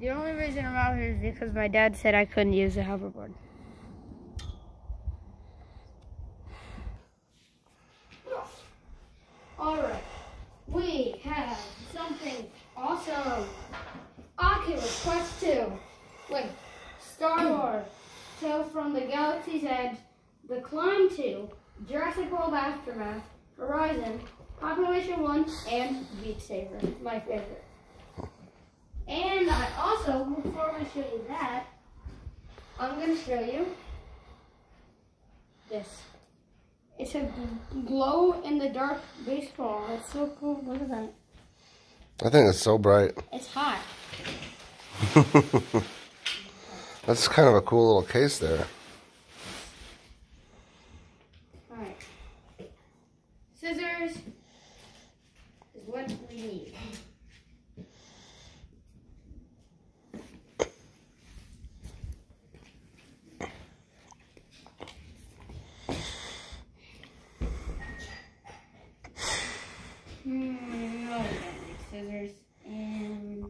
The only reason I'm out here is because my dad said I couldn't use the hoverboard. Alright, we have something awesome. Oculus Quest 2 Wait, Star Wars, Tales from the Galaxy's Edge, The Climb 2, Jurassic World Aftermath, Horizon, Population 1, and Beat Saber, my favorite. And I also, before we show you that, I'm going to show you this. It's a glow in the dark baseball. It's so cool. Look at that. I think it's so bright. It's hot. That's kind of a cool little case there. Alright. Scissors is what we need. Hmm, no, scissors. And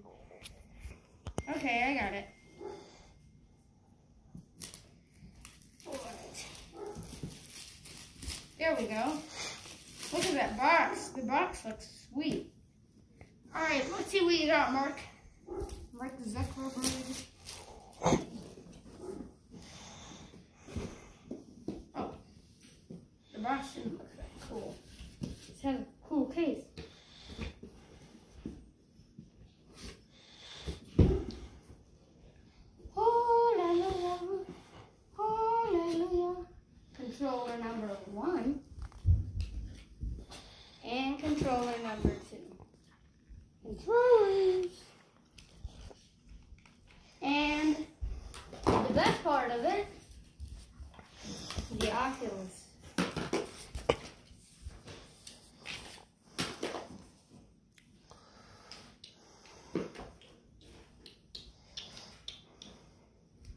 okay, I got it. There we go. Look at that box. The box looks sweet. Alright, let's see what you got, Mark. Mark the Zuckerberg. Oh. The box didn't look that cool. It cool case. Hallelujah. Hallelujah. Controller number one. And controller number two. Controllers. And the best part of it, the Oculus.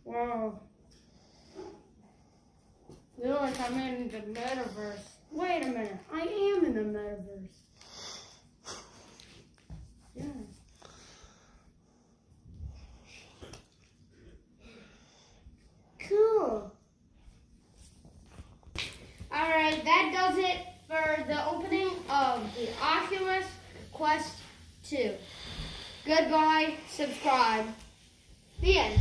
Wow. Feel like I'm in the metaverse. Wait a minute. I am in the metaverse. Yeah. Cool. Alright, that does it for the opening of the Oculus Quest 2. Goodbye, subscribe. The end.